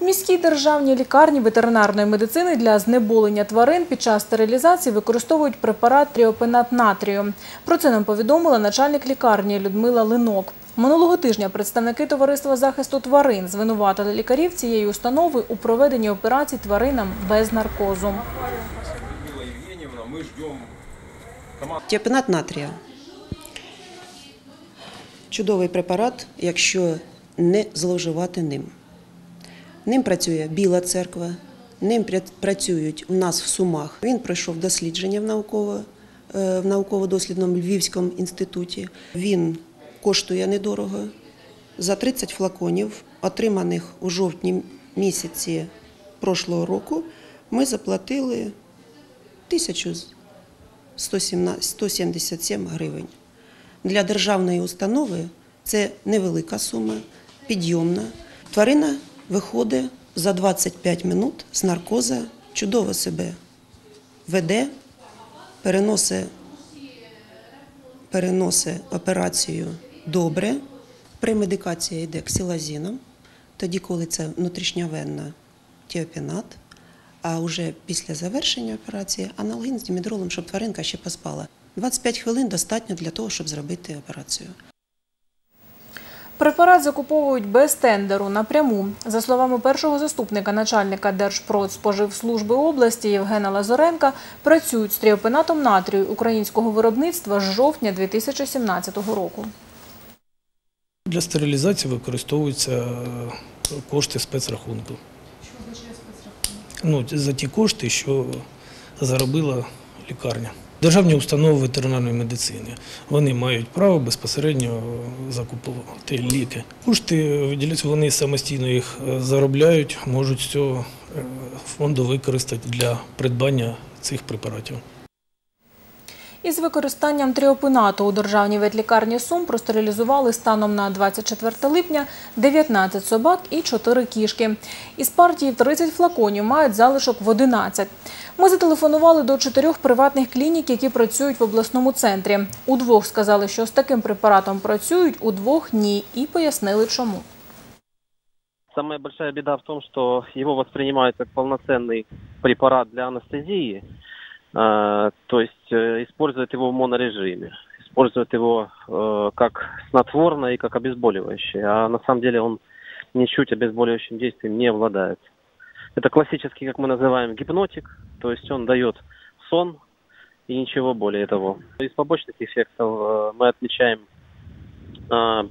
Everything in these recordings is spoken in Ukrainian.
Міській державній лікарні ветеринарної медицини для знеболення тварин під час стерилізації використовують препарат тріопенат натрію. Про це нам повідомила начальник лікарні Людмила Линок. Минулого тижня представники товариства захисту тварин звинуватили лікарів цієї установи у проведенні операцій тваринам без наркозу. Тіопінат натрія. Чудовий препарат, якщо не зловживати ним. Ним працює Біла церква, ним працюють у нас в Сумах. Він пройшов дослідження е, в науково-дослідному Львівському інституті. Він коштує недорого. За 30 флаконів, отриманих у жовтні місяці прошлого року, ми заплатили тисячу 117 177 гривень. Для державної установи це невелика сума, підйомна. Тварина виходить за 25 минут з наркоза, чудово себе веде, переносить, переносить операцію добре. Премедикація йде ксилазіном, тоді, коли це внутрішньовенна тіопінат, а вже після завершення операції аналгін з дімедролом, щоб тваринка ще поспала. 25 хвилин достатньо для того, щоб зробити операцію. Препарат закуповують без тендеру напряму. За словами першого заступника начальника Держпродспоживслужби області Євгена Лазоренка, працюють з тріопенатом натрію українського виробництва з жовтня 2017 року. Для стерилізації використовуються е, кошти спецрахунку. Ну, за ті кошти, що заробила лікарня. Державні установи ветеринарної медицини. Вони мають право безпосередньо закупувати ліки. Кошти виділяються, вони самостійно їх е, заробляють, можуть цього е, фонду використати для придбання цих препаратів. Із використанням тріопенату у державній ветлікарні Сум простерилізували станом на 24 липня 19 собак і 4 кішки. Із партії в 30 флаконів мають залишок в 11. Ми зателефонували до чотирьох приватних клінік, які працюють в обласному центрі. У двох сказали, що з таким препаратом працюють, у двох – ні, і пояснили чому. Самая большая беда в том, что его воспринимают как полноценный препарат для анестезии, то есть э, используют его в монорежиме, используют его э, как снотворное и как обезболивающее, а на самом деле он ничуть обезболивающим действием не обладает. Это классический, как мы называем, гипнотик, то есть он дает сон и ничего более того. Из побочных эффектов э, мы отмечаем э,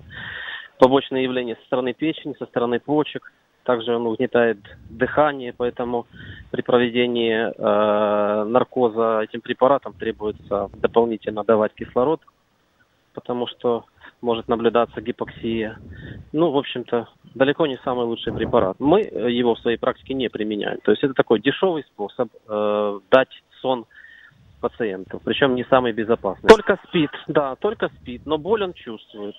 побочные явления со стороны печени, со стороны почек. Также он угнетает дыхание, поэтому при проведении э, наркоза этим препаратом требуется дополнительно давать кислород, потому что может наблюдаться гипоксия. Ну, в общем-то, далеко не самый лучший препарат. Мы э, его в своей практике не применяем. То есть это такой дешевый способ э, дать сон пациенту, причем не самый безопасный. Только спит, да, только спит, но боль он чувствует.